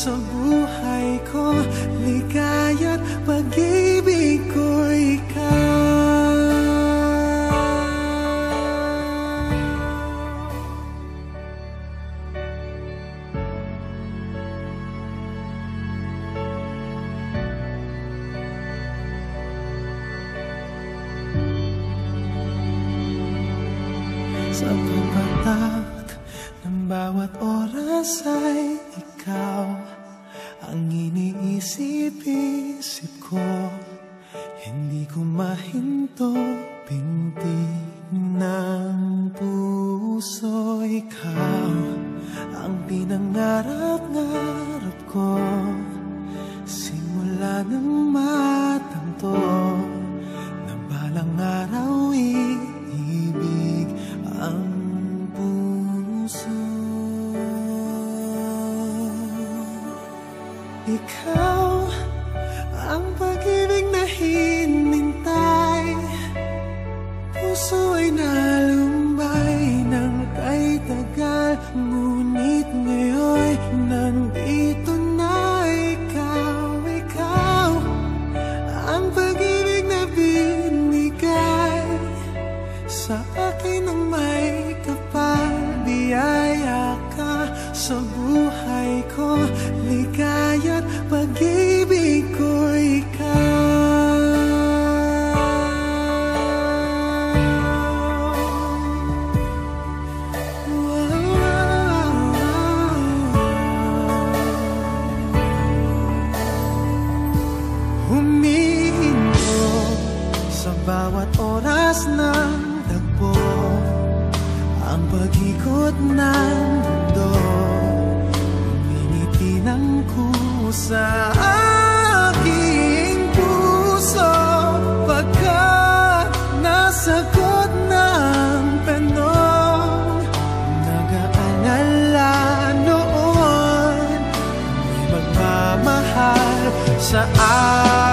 sa buhay ko Ligaya't pag-ibig ko ikaw. Sa papatak ng bawat oras ay ikaw Ang iniisip-isip ko. Hindi ko mahinto Pinti ng puso. Ikaw Ang pinangarap-ngarap ko. Simula ng matanto Ikaw ang pag-ibig na hinintay. Puso ay nalumbay ng kay tagal Ngunit ngayon nandito na ikaw. Ikaw ang pag-ibig na binigay. Sa akin ang may kapal Biyaya ka sa buhay bawat oras ng tagpo Ang pag-ikot ng mundo. Uminiti ng kusa aking puso. Pagkat nasagot ng tanong Nag-aalala noon. May magmamahal sa akin